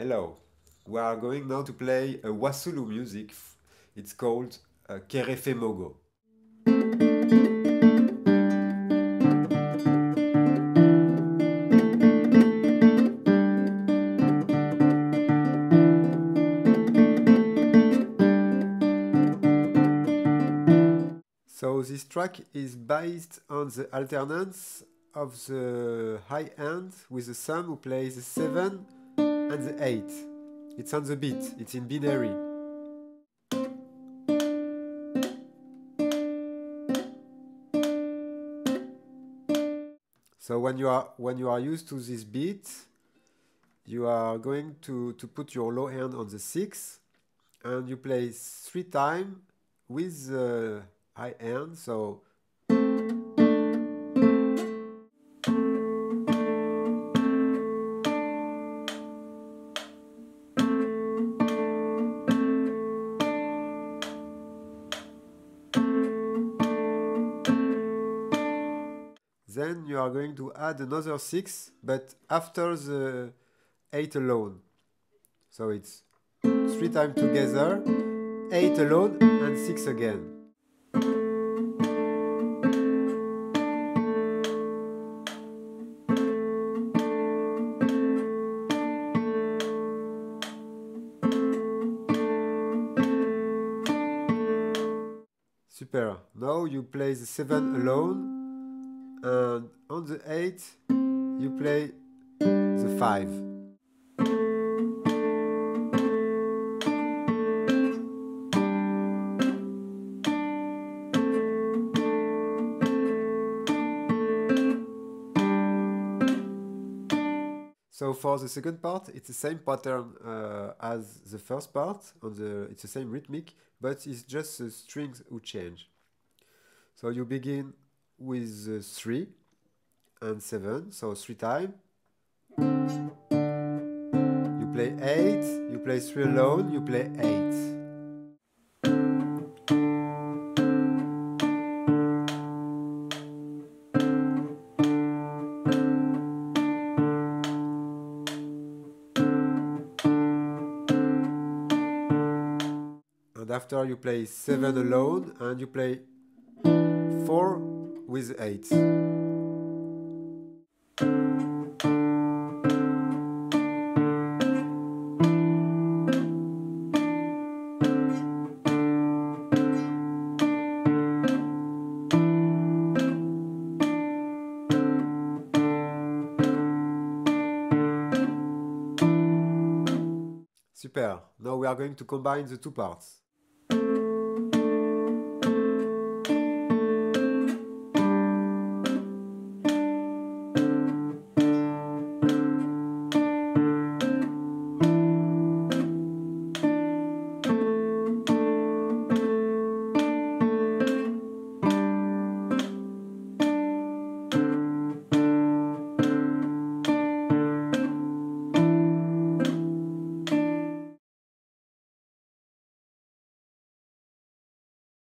Hello. We are going now to play a Wassoulou music. It's called uh, Kerefemogo. So this track is based on the alternance of the high end with the sum who plays the 7 and the 8. It's on the beat, it's in binary. So when you are when you are used to this beat, you are going to, to put your low hand on the 6 and you play three times with the high hand. So Then you are going to add another 6, but after the 8 alone. So it's 3 times together, 8 alone and 6 again. Super. Now you play the 7 alone and on the 8 you play the 5. So for the second part, it's the same pattern uh, as the first part. On the, it's the same rhythmic, but it's just the strings who change. So you begin with uh, 3 and 7, so 3 times. You play 8, you play 3 alone, you play 8. And after you play 7 alone and you play 4 with 8. Super. Now we are going to combine the two parts.